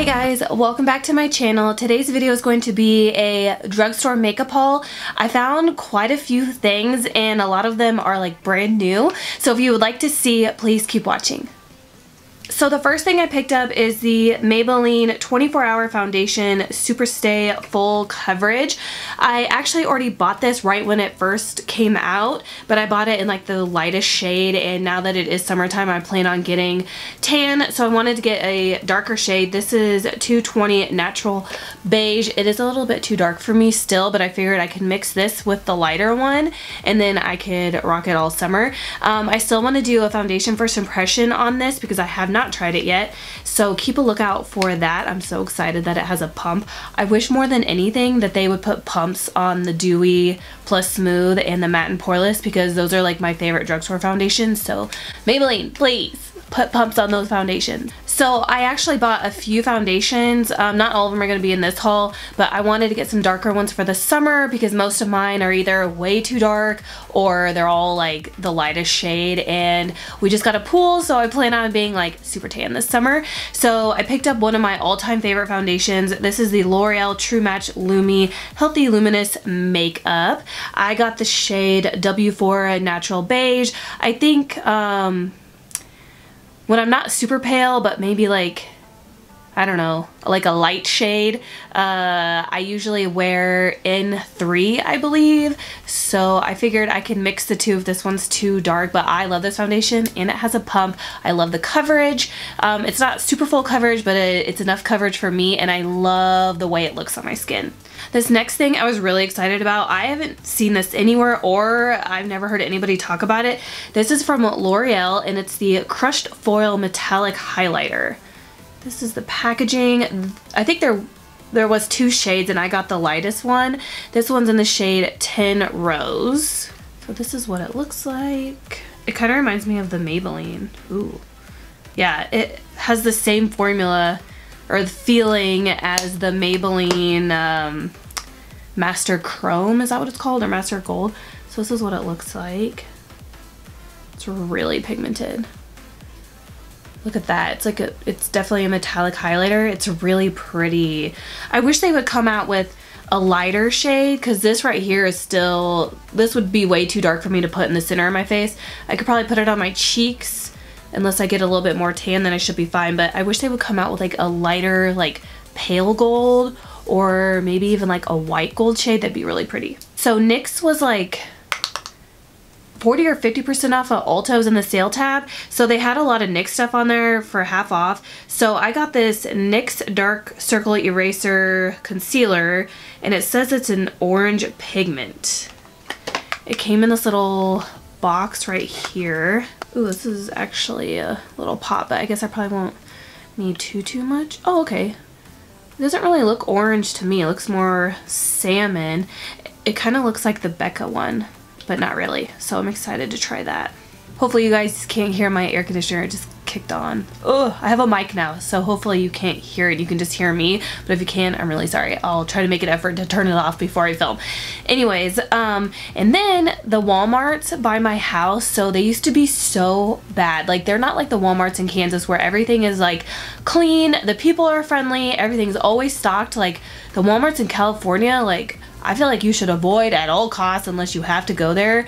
Hey guys, welcome back to my channel. Today's video is going to be a drugstore makeup haul. I found quite a few things and a lot of them are like brand new. So if you would like to see, please keep watching. So the first thing I picked up is the Maybelline 24 Hour Foundation Super Stay Full Coverage. I actually already bought this right when it first came out, but I bought it in like the lightest shade and now that it is summertime I plan on getting tan, so I wanted to get a darker shade. This is 220 Natural Beige. It is a little bit too dark for me still, but I figured I could mix this with the lighter one and then I could rock it all summer. Um, I still want to do a foundation first impression on this because I have not not tried it yet. So keep a lookout for that. I'm so excited that it has a pump. I wish more than anything that they would put pumps on the Dewy plus Smooth and the Matte and Poreless because those are like my favorite drugstore foundations. So Maybelline, please put pumps on those foundations. So I actually bought a few foundations. Um, not all of them are going to be in this haul, but I wanted to get some darker ones for the summer because most of mine are either way too dark or they're all like the lightest shade and we just got a pool so I plan on being like super tan this summer. So I picked up one of my all-time favorite foundations. This is the L'Oreal True Match Lumi Healthy Luminous Makeup. I got the shade W4 Natural Beige. I think um, when I'm not super pale, but maybe like, I don't know, like a light shade, uh, I usually wear N3, I believe. So I figured I can mix the two if this one's too dark, but I love this foundation and it has a pump. I love the coverage. Um, it's not super full coverage, but it, it's enough coverage for me and I love the way it looks on my skin. This next thing I was really excited about, I haven't seen this anywhere or I've never heard anybody talk about it. This is from L'Oreal and it's the Crushed Foil Metallic Highlighter. This is the packaging. I think there there was two shades and I got the lightest one. This one's in the shade 10 Rose. So this is what it looks like. It kind of reminds me of the Maybelline. Ooh. Yeah, it has the same formula or the feeling as the Maybelline um, Master Chrome. Is that what it's called? Or Master Gold? So this is what it looks like. It's really pigmented. Look at that. It's like a, it's definitely a metallic highlighter. It's really pretty. I wish they would come out with a lighter shade because this right here is still, this would be way too dark for me to put in the center of my face. I could probably put it on my cheeks unless I get a little bit more tan then I should be fine but I wish they would come out with like a lighter like pale gold or maybe even like a white gold shade that'd be really pretty. So NYX was like 40 or 50% off of Ulta's in the sale tab. So they had a lot of NYX stuff on there for half off. So I got this NYX Dark Circle Eraser Concealer and it says it's an orange pigment. It came in this little box right here. Ooh, this is actually a little pot, but I guess I probably won't need too, too much. Oh, okay. It doesn't really look orange to me. It looks more salmon. It kind of looks like the Becca one, but not really. So I'm excited to try that. Hopefully you guys can't hear my air conditioner. It just kicked on. Oh, I have a mic now, so hopefully you can't hear it. You can just hear me, but if you can, I'm really sorry. I'll try to make an effort to turn it off before I film. Anyways, um, and then the Walmarts by my house, so they used to be so bad. Like, they're not like the Walmarts in Kansas where everything is like clean, the people are friendly, everything's always stocked. Like, the Walmarts in California, like, I feel like you should avoid at all costs unless you have to go there.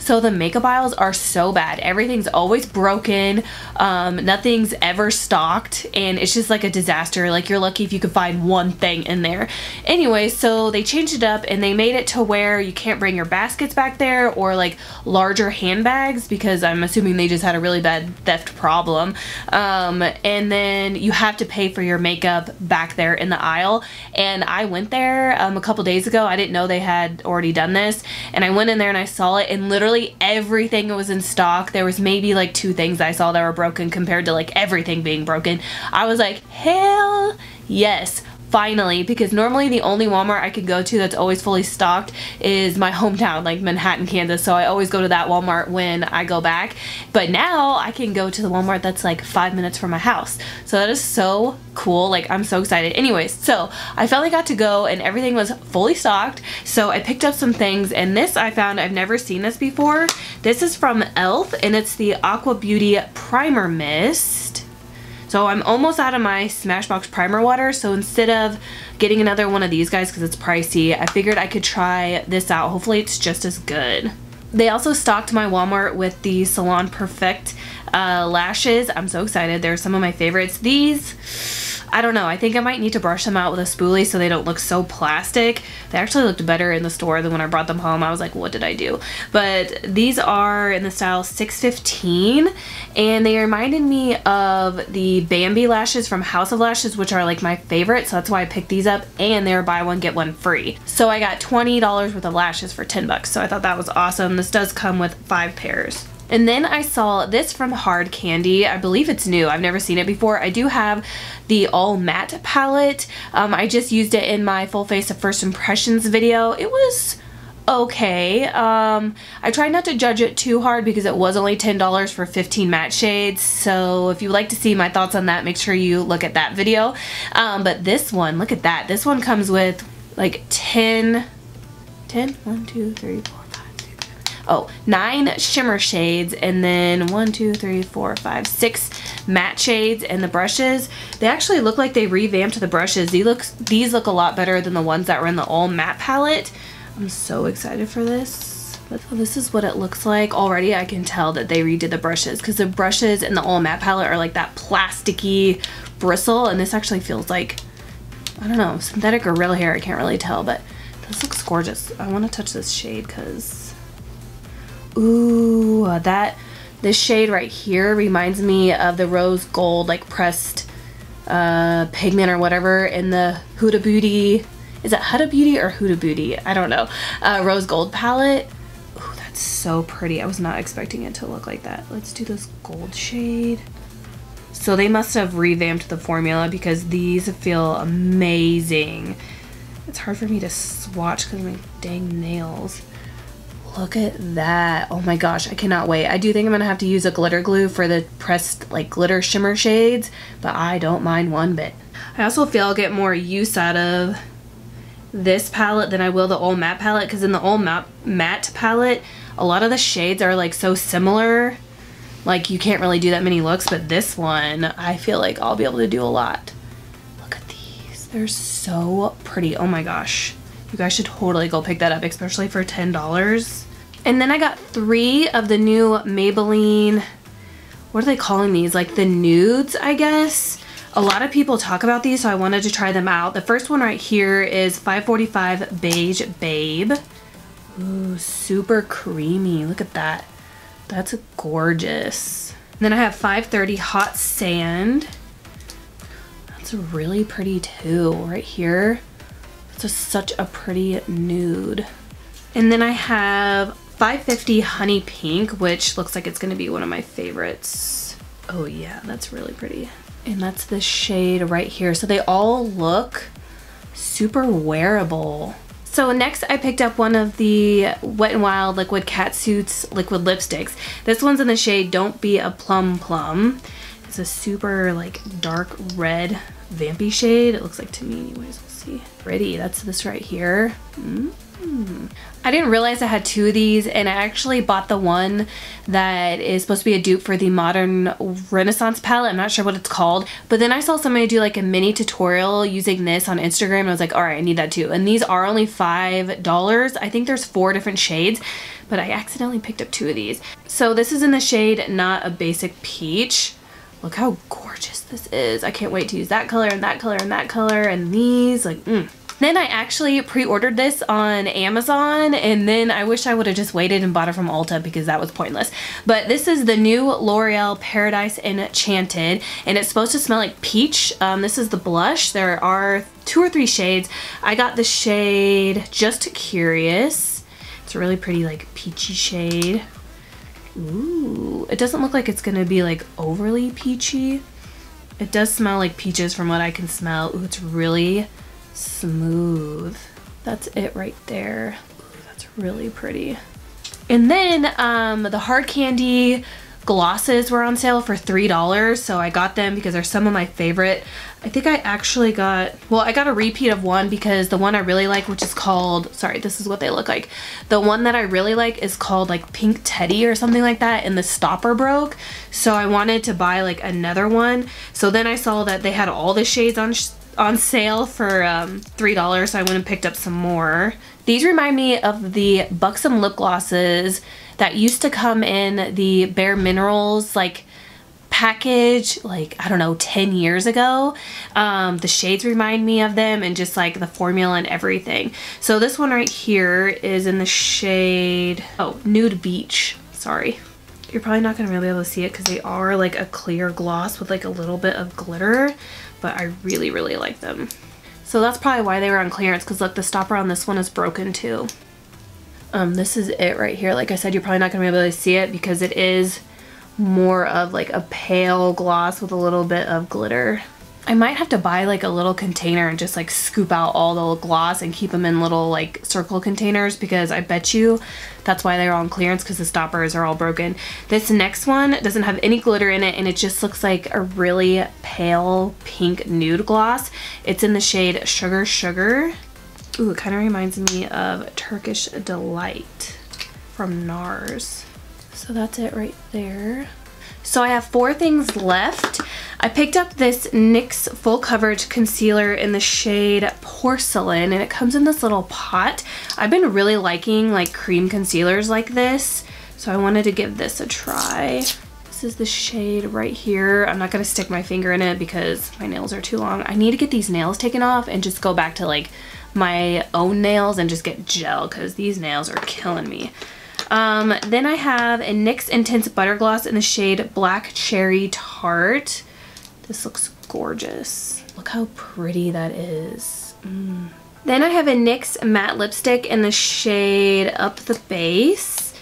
So the makeup aisles are so bad. Everything's always broken. Um, nothing's ever stocked and it's just like a disaster. Like you're lucky if you could find one thing in there. Anyway, so they changed it up and they made it to where you can't bring your baskets back there or like larger handbags because I'm assuming they just had a really bad theft problem. Um, and then you have to pay for your makeup back there in the aisle. And I went there um, a couple days ago. I didn't know they had already done this. And I went in there and I saw it and literally literally everything was in stock. There was maybe like two things I saw that were broken compared to like everything being broken. I was like, hell yes finally because normally the only Walmart I could go to that's always fully stocked is my hometown like Manhattan Kansas. So I always go to that Walmart when I go back. But now I can go to the Walmart that's like five minutes from my house. So that is so cool. Like I'm so excited. Anyways so I finally got to go and everything was fully stocked. So I picked up some things and this I found I've never seen this before. This is from e.l.f. and it's the Aqua Beauty Primer Mist So I'm almost out of my Smashbox primer water. So instead of getting another one of these guys because it's pricey, I figured I could try this out. Hopefully it's just as good. They also stocked my Walmart with the Salon Perfect uh, lashes. I'm so excited. They're some of my favorites. These I don't know. I think I might need to brush them out with a spoolie so they don't look so plastic. They actually looked better in the store than when I brought them home. I was like, what did I do? But these are in the style 615 and they reminded me of the Bambi lashes from House of Lashes, which are like my favorite. So that's why I picked these up and they're buy one, get one free. So I got $20 worth of lashes for 10 bucks. So I thought that was awesome. This does come with five pairs. And then I saw this from Hard Candy. I believe it's new. I've never seen it before. I do have the all matte palette. Um, I just used it in my full face of first impressions video. It was okay. Um, I tried not to judge it too hard because it was only $10 for 15 matte shades. So if you would like to see my thoughts on that, make sure you look at that video. Um, but this one, look at that. This one comes with like 10, 10, 1, 2, 3, 4, oh, nine shimmer shades and then one, two, three, four, five, six matte shades and the brushes. They actually look like they revamped the brushes. These look, these look a lot better than the ones that were in the all matte palette. I'm so excited for this. This is what it looks like. Already I can tell that they redid the brushes because the brushes in the all matte palette are like that plasticky bristle and this actually feels like, I don't know, synthetic or real hair. I can't really tell, but this looks gorgeous. I want to touch this shade because Ooh, that, this shade right here reminds me of the rose gold, like pressed uh, pigment or whatever in the Huda Beauty, is it Huda Beauty or Huda Beauty? I don't know. Uh, rose gold palette. Ooh, that's so pretty. I was not expecting it to look like that. Let's do this gold shade. So they must have revamped the formula because these feel amazing. It's hard for me to swatch because my dang nails. Look at that. Oh my gosh, I cannot wait. I do think I'm going to have to use a glitter glue for the pressed like glitter shimmer shades, but I don't mind one bit. I also feel I'll get more use out of this palette than I will the old matte palette because in the old matte, matte palette, a lot of the shades are like so similar. Like you can't really do that many looks, but this one, I feel like I'll be able to do a lot. Look at these. They're so pretty. Oh my gosh. You guys should totally go pick that up, especially for $10. And then I got three of the new Maybelline, what are they calling these? Like the nudes, I guess. A lot of people talk about these, so I wanted to try them out. The first one right here is 545 Beige Babe. Ooh, super creamy. Look at that. That's gorgeous. And then I have 530 Hot Sand. That's really pretty too, right here. It's such a pretty nude. And then I have 550 Honey Pink, which looks like it's going to be one of my favorites. Oh yeah, that's really pretty. And that's the shade right here. So they all look super wearable. So next I picked up one of the Wet n Wild Liquid Catsuits liquid lipsticks. This one's in the shade Don't Be a Plum Plum. It's a super like dark red vampy shade. It looks like to me anyways see. Pretty, that's this right here. Mm. I didn't realize I had two of these and I actually bought the one that is supposed to be a dupe for the Modern Renaissance palette. I'm not sure what it's called. But then I saw somebody do like a mini tutorial using this on Instagram and I was like, all right, I need that too. And these are only $5. I think there's four different shades, but I accidentally picked up two of these. So this is in the shade Not a Basic Peach. Look how gorgeous this is. I can't wait to use that color and that color and that color and these. Like, mm. Then I actually pre-ordered this on Amazon and then I wish I would have just waited and bought it from Ulta because that was pointless. But this is the new L'Oreal Paradise Enchanted and it's supposed to smell like peach. Um, this is the blush. There are two or three shades. I got the shade Just Curious. It's a really pretty like peachy shade. Ooh, it doesn't look like it's gonna be like overly peachy. It does smell like peaches from what I can smell. Ooh, it's really smooth. That's it right there. Ooh, that's really pretty. And then um, the hard candy glosses were on sale for $3 so I got them because they're some of my favorite. I think I actually got, well I got a repeat of one because the one I really like which is called, sorry this is what they look like. The one that I really like is called like Pink Teddy or something like that and the stopper broke so I wanted to buy like another one. So then I saw that they had all the shades on on sale for um, $3, so I went and picked up some more. These remind me of the Buxom lip glosses that used to come in the Bare Minerals, like, package like I don't know 10 years ago. Um, the shades remind me of them and just like the formula and everything. So this one right here is in the shade oh nude beach. Sorry. You're probably not gonna really be able to see it because they are like a clear gloss with like a little bit of glitter but I really really like them. So that's probably why they were on clearance because look the stopper on this one is broken too um, this is it right here like I said you're probably not gonna be able to see it because it is more of like a pale gloss with a little bit of glitter. I might have to buy like a little container and just like scoop out all the gloss and keep them in little like circle containers because I bet you that's why they're on clearance because the stoppers are all broken. This next one doesn't have any glitter in it and it just looks like a really pale pink nude gloss. It's in the shade Sugar Sugar. Ooh, it kind of reminds me of Turkish Delight from NARS. So that's it right there. So I have four things left. I picked up this NYX Full Coverage Concealer in the shade Porcelain and it comes in this little pot. I've been really liking like cream concealers like this, so I wanted to give this a try. This is the shade right here. I'm not gonna stick my finger in it because my nails are too long. I need to get these nails taken off and just go back to like my own nails and just get gel because these nails are killing me. Um, then I have a NYX Intense Butter Gloss in the shade Black Cherry Tart. This looks gorgeous. Look how pretty that is. Mm. Then I have a NYX Matte Lipstick in the shade Up the Bass.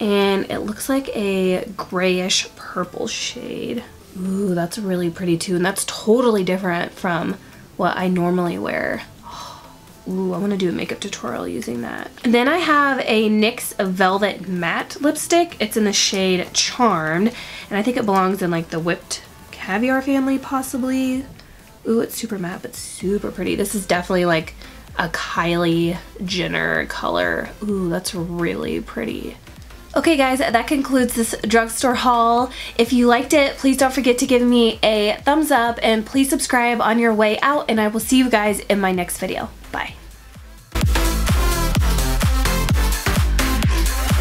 And it looks like a grayish purple shade. Ooh, that's really pretty too. And that's totally different from what I normally wear. Ooh, I want to do a makeup tutorial using that. And then I have a NYX Velvet Matte Lipstick. It's in the shade Charmed, and I think it belongs in like the Whipped Caviar family, possibly. Ooh, it's super matte, but super pretty. This is definitely like a Kylie Jenner color. Ooh, that's really pretty. Okay guys, that concludes this drugstore haul. If you liked it, please don't forget to give me a thumbs up and please subscribe on your way out and I will see you guys in my next video. Bye.